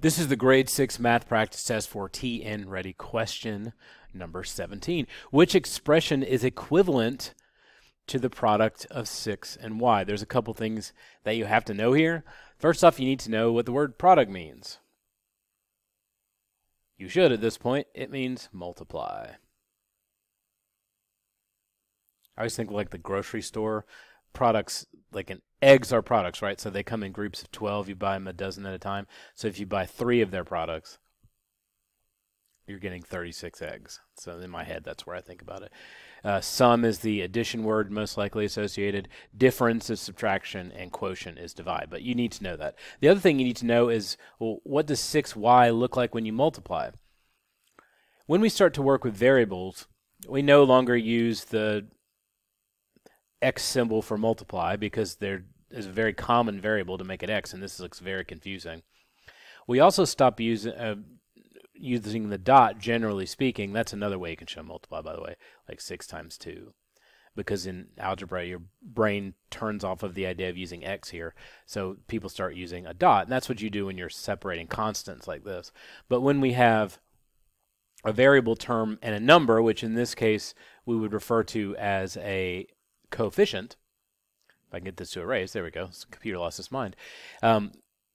This is the grade 6 math practice test for TNReady question number 17. Which expression is equivalent to the product of 6 and y? There's a couple things that you have to know here. First off, you need to know what the word product means. You should at this point. It means multiply. I always think like the grocery store products like an eggs are products, right? So they come in groups of 12. You buy them a dozen at a time. So if you buy three of their products, you're getting 36 eggs. So in my head, that's where I think about it. Uh, sum is the addition word most likely associated. Difference is subtraction, and quotient is divide. But you need to know that. The other thing you need to know is well, what does 6y look like when you multiply? When we start to work with variables, we no longer use the x symbol for multiply because there is a very common variable to make it x, and this looks very confusing. We also stop using uh, using the dot. Generally speaking, that's another way you can show multiply. By the way, like six times two, because in algebra your brain turns off of the idea of using x here, so people start using a dot, and that's what you do when you're separating constants like this. But when we have a variable term and a number, which in this case we would refer to as a coefficient, I can get this to erase, there we go, the computer lost its mind, um,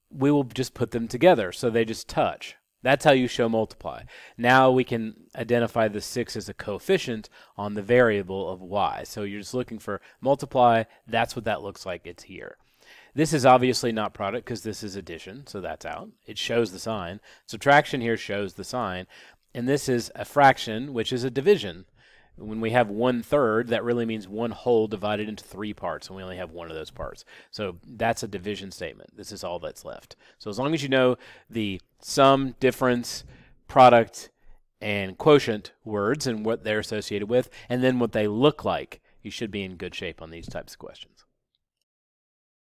we will just put them together so they just touch. That's how you show multiply. Now we can identify the 6 as a coefficient on the variable of y. So you're just looking for multiply. That's what that looks like. It's here. This is obviously not product because this is addition, so that's out. It shows the sign. Subtraction here shows the sign. And this is a fraction, which is a division. When we have one third, that really means one whole divided into three parts, and we only have one of those parts. So that's a division statement. This is all that's left. So as long as you know the sum, difference, product, and quotient words and what they're associated with, and then what they look like, you should be in good shape on these types of questions.